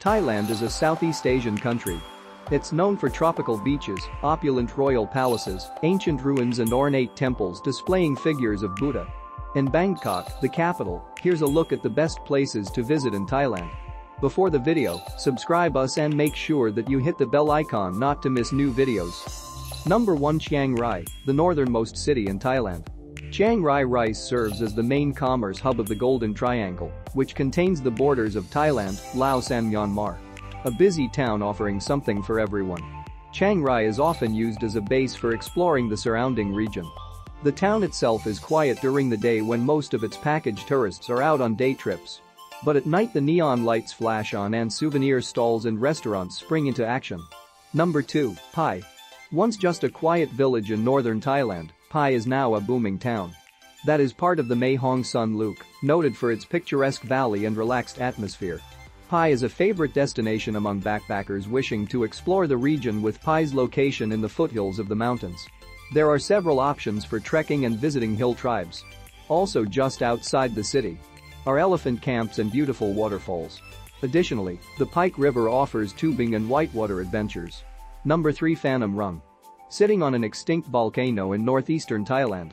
Thailand is a Southeast Asian country. It's known for tropical beaches, opulent royal palaces, ancient ruins and ornate temples displaying figures of Buddha. In Bangkok, the capital, here's a look at the best places to visit in Thailand. Before the video, subscribe us and make sure that you hit the bell icon not to miss new videos. Number 1 Chiang Rai, the northernmost city in Thailand. Chiang Rai Rice serves as the main commerce hub of the Golden Triangle, which contains the borders of Thailand, Laos and Myanmar. A busy town offering something for everyone. Chiang Rai is often used as a base for exploring the surrounding region. The town itself is quiet during the day when most of its package tourists are out on day trips. But at night the neon lights flash on and souvenir stalls and restaurants spring into action. Number 2, Pai. Once just a quiet village in northern Thailand, Pai is now a booming town. That is part of the Mae Hong Son Loop, noted for its picturesque valley and relaxed atmosphere. Pai is a favorite destination among backpackers wishing to explore the region with Pai's location in the foothills of the mountains. There are several options for trekking and visiting hill tribes. Also just outside the city are elephant camps and beautiful waterfalls. Additionally, the Pai River offers tubing and whitewater adventures. Number 3 Phanom Rung sitting on an extinct volcano in northeastern Thailand.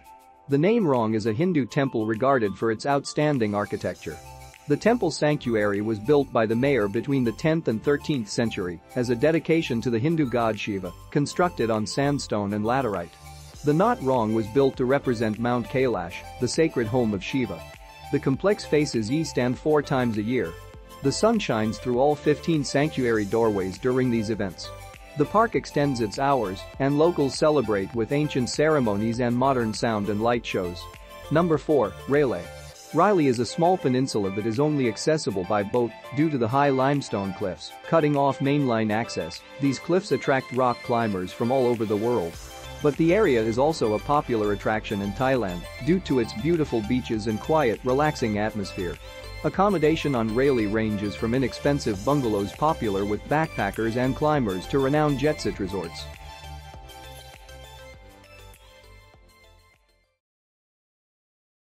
Phanom Rung is a Hindu temple regarded for its outstanding architecture. The temple sanctuary was built by the Khmer between the 10th and 13th century as a dedication to the Hindu god Shiva, constructed on sandstone and laterite. Phanom Rung was built to represent Mount Kailash, the sacred home of Shiva. The complex faces east and four times a year. The sun shines through all 15 sanctuary doorways during these events. The park extends its hours, and locals celebrate with ancient ceremonies and modern sound and light shows. Number 4, Railay. Railay is a small peninsula that is only accessible by boat due to the high limestone cliffs, cutting off mainline access. These cliffs attract rock climbers from all over the world. But the area is also a popular attraction in Thailand due to its beautiful beaches and quiet, relaxing atmosphere. Accommodation on Railay ranges from inexpensive bungalows popular with backpackers and climbers to renowned jetset resorts.